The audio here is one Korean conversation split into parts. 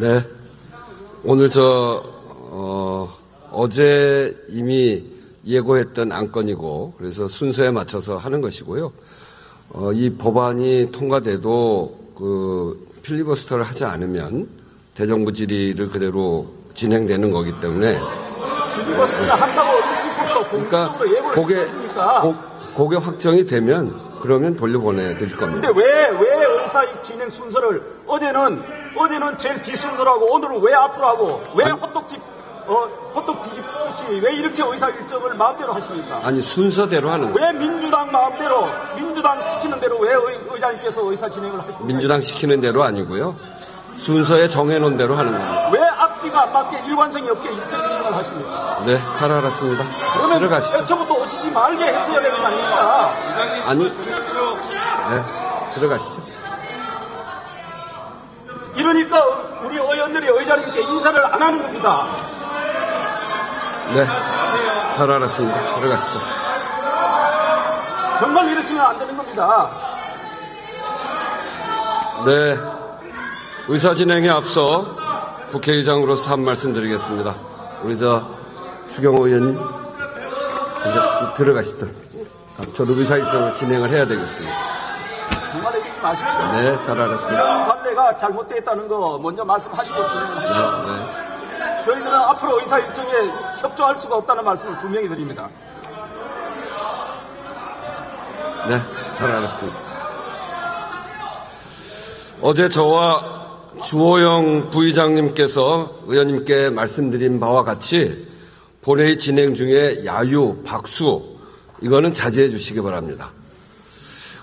네. 오늘 저, 어, 어제 이미 예고했던 안건이고, 그래서 순서에 맞춰서 하는 것이고요. 어, 이 법안이 통과돼도 그 필리버스터를 하지 않으면 대정부 질의를 그대로 진행되는 거기 때문에 필리버스터를 한다고 일찍부터 그러니까 공식적으로 예고를 그게 했습니까? 고- 그게 확정이 되면 그러면 돌려보내 드릴 겁니다. 근데 왜, 왜 의사 진행 순서를 어제는, 어제는 제일 뒤순서로 하고 오늘은 왜 앞으로 하고 왜 호떡집, 어, 호떡 뒤집듯이 왜 이렇게 의사 일정을 마음대로 하십니까? 아니 순서대로 하는 거예요. 왜 민주당 마음대로, 민주당 시키는 대로 왜 의, 의장님께서 의사 진행을 하십니까? 민주당 시키는 대로 아니고요. 순서에 정해놓은 대로 하는 겁니다. 왜 앞뒤가 안 맞게 일관성이 없게 이렇게 진행을 하십니까? 네, 잘 알았습니다. 그러면 들어가시죠. 오시지 말게 했어야 되는 거 아닙니까? 아니, 네, 들어가시죠. 이러니까 우리 의원들이 의장님께 인사를 안 하는 겁니다. 네, 잘 알았습니다. 들어가시죠. 정말 이러시면 안 되는 겁니다. 네, 의사 진행에 앞서 국회의장으로서 한 말씀 드리겠습니다. 우리 저 추경호 의원님 이제 들어가시죠. 아, 저도 의사 일정을 진행을 해야 되겠습니다. 이러지 마십시오. 네, 잘 알았습니다. 관례가 잘못됐다는 거 먼저 말씀하시고 진행을 하죠. 네, 네. 저희들은 앞으로 의사 일정에 협조할 수가 없다는 말씀을 분명히 드립니다. 네, 잘 알았습니다. 어제 저와 주호영 부의장님께서 의원님께 말씀드린 바와 같이 본회의 진행 중에 야유, 박수, 이거는 자제해 주시기 바랍니다.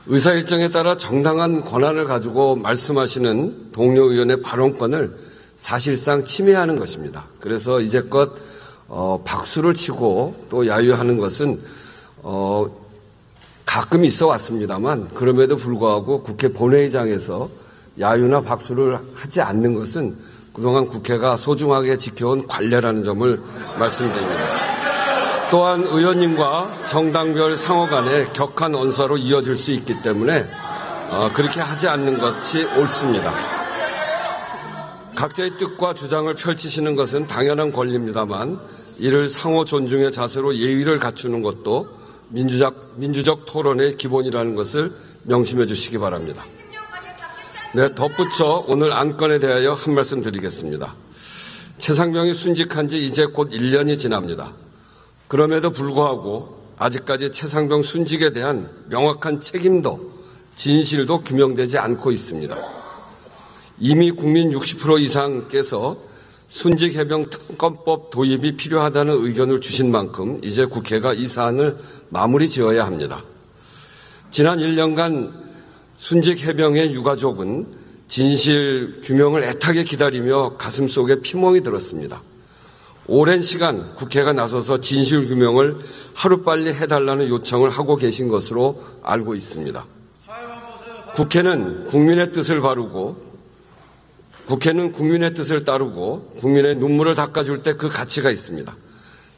의사 일정에 따라 정당한 권한을 가지고 말씀하시는 동료 의원의 발언권을 사실상 침해하는 것입니다. 그래서 이제껏 어, 박수를 치고 또 야유하는 것은 어, 가끔 있어 왔습니다만 그럼에도 불구하고 국회 본회의장에서 야유나 박수를 하지 않는 것은 그동안 국회가 소중하게 지켜온 관례라는 점을 말씀드립니다. 또한 의원님과 정당별 상호 간에 격한 언사로 이어질 수 있기 때문에 어, 그렇게 하지 않는 것이 옳습니다. 각자의 뜻과 주장을 펼치시는 것은 당연한 권리입니다만 이를 상호 존중의 자세로 예의를 갖추는 것도 민주적, 민주적 토론의 기본이라는 것을 명심해 주시기 바랍니다. 네, 덧붙여 오늘 안건에 대하여 한 말씀 드리겠습니다. 최상병이 순직한 지 이제 곧 1년이 지납니다. 그럼에도 불구하고 아직까지 최상병 순직에 대한 명확한 책임도 진실도 규명되지 않고 있습니다. 이미 국민 60% 이상께서 순직 해병 특검법 도입이 필요하다는 의견을 주신 만큼 이제 국회가 이 사안을 마무리 지어야 합니다. 지난 1년간 순직 해병의 유가족은 진실 규명을 애타게 기다리며 가슴속에 피멍이 들었습니다. 오랜 시간 국회가 나서서 진실 규명을 하루빨리 해달라는 요청을 하고 계신 것으로 알고 있습니다. 국회는 국민의 뜻을 바르고 국회는 국민의 뜻을 따르고 국민의 눈물을 닦아줄 때 그 가치가 있습니다.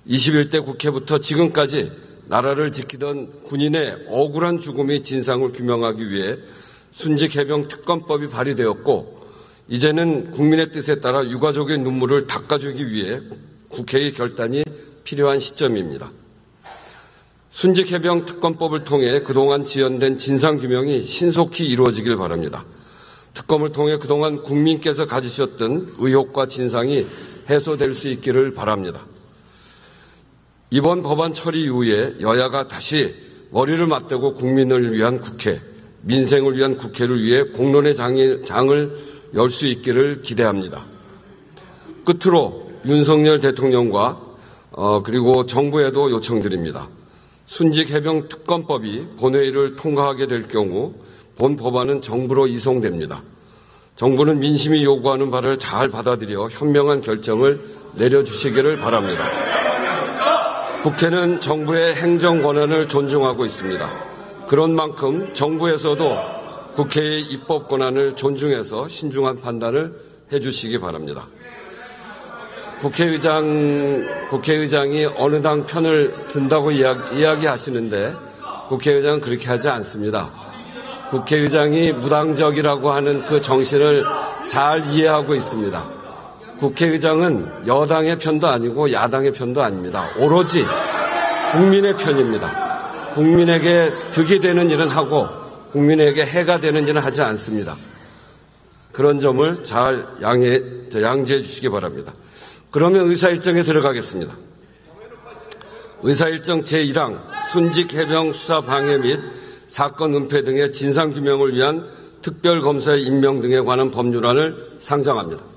21대 국회부터 지금까지 나라를 지키던 군인의 억울한 죽음의 진상을 규명하기 위해 순직 해병 특검법이 발의되었고 이제는 국민의 뜻에 따라 유가족의 눈물을 닦아주기 위해 국회의 결단이 필요한 시점입니다. 순직 해병 특검법을 통해 그동안 지연된 진상 규명이 신속히 이루어지길 바랍니다. 특검을 통해 그동안 국민께서 가지셨던 의혹과 진상이 해소될 수 있기를 바랍니다. 이번 법안 처리 이후에 여야가 다시 머리를 맞대고 국민을 위한 국회, 민생을 위한 국회를 위해 공론의 장을 열 수 있기를 기대합니다. 끝으로 윤석열 대통령과 어, 그리고 정부에도 요청드립니다. 순직 해병 특검법이 본회의를 통과하게 될 경우 본 법안은 정부로 이송됩니다. 정부는 민심이 요구하는 바를 잘 받아들여 현명한 결정을 내려주시기를 바랍니다. 국회는 정부의 행정 권한을 존중하고 있습니다. 그런 만큼 정부에서도 국회의 입법 권한을 존중해서 신중한 판단을 해주시기 바랍니다. 국회의장, 국회의장이 어느 당 편을 든다고 이야기, 하시는데 국회의장은 그렇게 하지 않습니다. 국회의장이 무당적이라고 하는 그 정신을 잘 이해하고 있습니다. 국회의장은 여당의 편도 아니고 야당의 편도 아닙니다. 오로지 국민의 편입니다. 국민에게 득이 되는 일은 하고 국민에게 해가 되는 일은 하지 않습니다. 그런 점을 잘 양해, 양지해 주시기 바랍니다. 그러면 의사일정에 들어가겠습니다. 의사일정 제1항 순직 해병 수사 방해 및 사건 은폐 등의 진상규명을 위한 특별검사의 임명 등에 관한 법률안을 상정합니다.